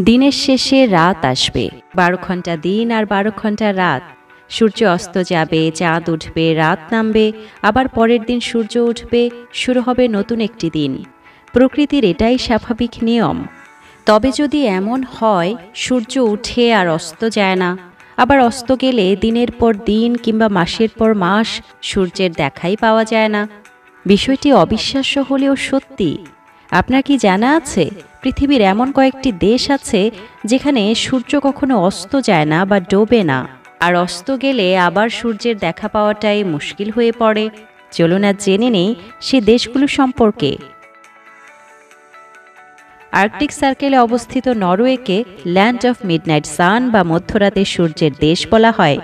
দিনের শেষে রাত আসবে। বারো ঘণ্টা দিন আর বারো ঘণ্টা রাত। সূর্য অস্ত যাবে, চাঁদ উঠবে, রাত নামবে, আবার পরের দিন সূর্য উঠবে, শুরু হবে নতুন একটি দিন। প্রকৃতির এটাই স্বাভাবিক নিয়ম। তবে যদি এমন হয়, সূর্য উঠে আর অস্ত যায় না। আবার অস্ত গেলে দিনের পর দিন কিংবা মাসের পর মাস সূর্যের দেখাই পাওয়া যায় না। বিষয়টি অবিশ্বাস্য হলেও সত্যি। আপনার কি জানা আছে? পৃথিবীর এমন কয়েকটি দেশ আছে যেখানে সূর্য কখনো অস্ত যায় না বা ডোবে না। আর অস্ত গেলে আবার সূর্যের দেখা পাওয়াটাই মুশকিল হয়ে পড়ে। চলুন আর জেনে নেই সে দেশগুলো সম্পর্কে। আর্কটিক সার্কেলে অবস্থিত নরওয়েকে ল্যান্ড অফ মিডনাইট সান বা মধ্যরাতে সূর্যের দেশ বলা হয়,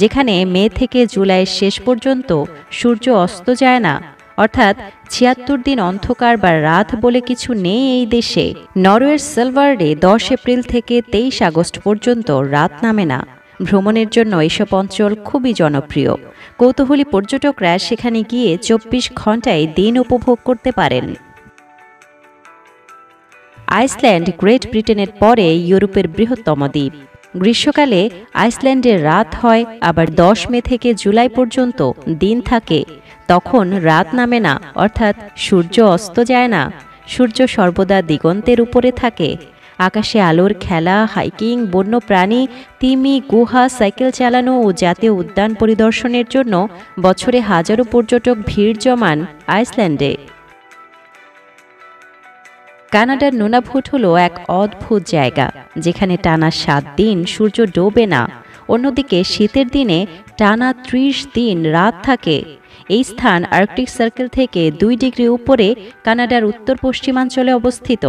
যেখানে মে থেকে জুলাইয়ের শেষ পর্যন্ত সূর্য অস্ত যায় না অর্থাৎ ছিয়াত্তর দিন অন্ধকার বা রাত বলে কিছু নেই এই দেশে। নরওয়ের সিলভারডে দশ এপ্রিল থেকে তেইশ আগস্ট পর্যন্ত রাত নামে না। ভ্রমণের জন্য এসব অঞ্চল খুবই জনপ্রিয়। কৌতূহলী পর্যটকরা সেখানে গিয়ে চব্বিশ ঘন্টায় দিন উপভোগ করতে পারেন। আইসল্যান্ড, গ্রেট ব্রিটেনের পরে ইউরোপের বৃহত্তম দ্বীপ। গ্রীষ্মকালে আইসল্যান্ডের রাত হয়, আবার দশ মে থেকে জুলাই পর্যন্ত দিন থাকে। তখন রাত নামে না, অর্থাৎ সূর্য অস্ত যায় না। সূর্য সর্বদা দিগন্তের উপরে থাকে। আকাশে আলোর খেলা, হাইকিং বন্য প্রাণী তিমি, গুহা, সাইকেল চালানো ও জাতীয় উদ্যান পরিদর্শনের জন্য বছরে হাজারো পর্যটক ভিড় জমান আইসল্যান্ডে। কানাডার নোনাভুট হলো এক অদ্ভুত জায়গা, যেখানে টানা সাত দিন সূর্য ডোবে না। অন্যদিকে শীতের দিনে টানা ত্রিশ দিন রাত থাকে। এই স্থান আর্কটিক সার্কেল থেকে দুই ডিগ্রি উপরে কানাডার উত্তর পশ্চিমাঞ্চলে অবস্থিত।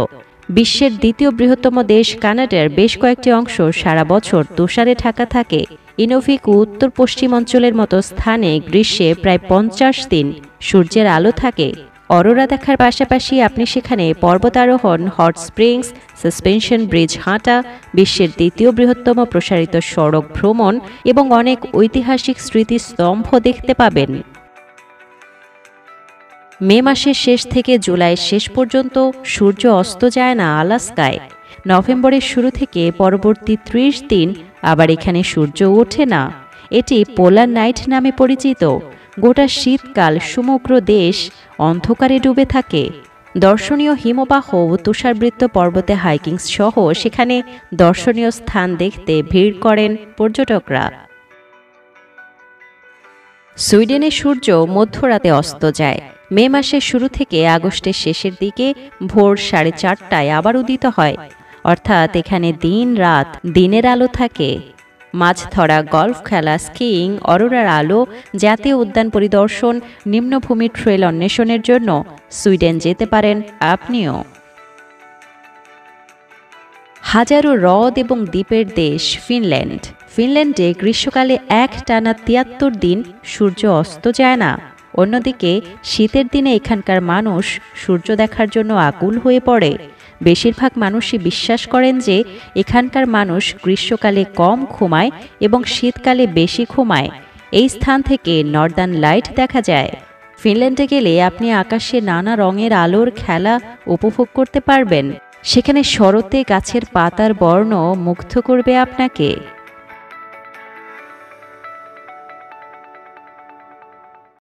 বিশ্বের দ্বিতীয় বৃহত্তম দেশ কানাডার বেশ কয়েকটি অংশ সারা বছর তুষারে ঢাকা থাকে। ইনোভিক উত্তর পশ্চিম অঞ্চলের মতো স্থানে গ্রীষ্মে প্রায় পঞ্চাশ দিন সূর্যের আলো থাকে। অরোরা দেখার পাশাপাশি আপনি সেখানে পর্বতারোহণ, হট স্প্রিংস, সাসপেনশন ব্রিজ হাঁটা, বিশ্বের দ্বিতীয় বৃহত্তম প্রসারিত সড়ক ভ্রমণ এবং অনেক ঐতিহাসিক স্মৃতিস্তম্ভ দেখতে পাবেন। মে মাসের শেষ থেকে জুলাইয়ের শেষ পর্যন্ত সূর্য অস্ত যায় না আলাস্কায়। নভেম্বরের শুরু থেকে পরবর্তী ত্রিশ দিন আবার এখানে সূর্য ওঠে না। এটি পোলার নাইট নামে পরিচিত। গোটা শীতকাল সমগ্র দেশ অন্ধকারে ডুবে থাকে। দর্শনীয় হিমবাহ ও তুষারবৃত্ত পর্বতে হাইকিং সহ সেখানে দর্শনীয় স্থান দেখতে ভিড় করেন পর্যটকরা। সুইডেনে সূর্য মধ্যরাতে অস্ত যায়। মে মাসের শুরু থেকে আগস্টের শেষের দিকে ভোর সাড়ে চারটায় আবার উদিত হয়। অর্থাৎ এখানে দিন রাত দিনের আলো থাকে। মাছ ধরা গল্ফ খেলা, স্কিইং, অরোরার আলো, জাতীয় উদ্যান পরিদর্শন, নিম্নভূমি ট্রেল অন্বেষণের জন্য সুইডেন যেতে পারেন আপনিও। হাজারো হ্রদ এবং দ্বীপের দেশ ফিনল্যান্ড। ফিনল্যান্ডে গ্রীষ্মকালে এক টানা তিয়াত্তর দিন সূর্য অস্ত যায় না। অন্যদিকে, শীতের দিনে এখানকার মানুষ সূর্য দেখার জন্য আকুল হয়ে পড়ে। বেশিরভাগ মানুষই বিশ্বাস করেন যে, এখানকার মানুষ গ্রীষ্মকালে কম ঘুমায় এবং শীতকালে বেশি ঘুমায়। এই স্থান থেকে নর্দার্ন লাইট দেখা যায়। ফিনল্যান্ডে গেলে আপনি আকাশে নানা রঙের আলোর খেলা উপভোগ করতে পারবেন। সেখানে শরতে গাছের পাতার বর্ণ মুগ্ধ করবে আপনাকে।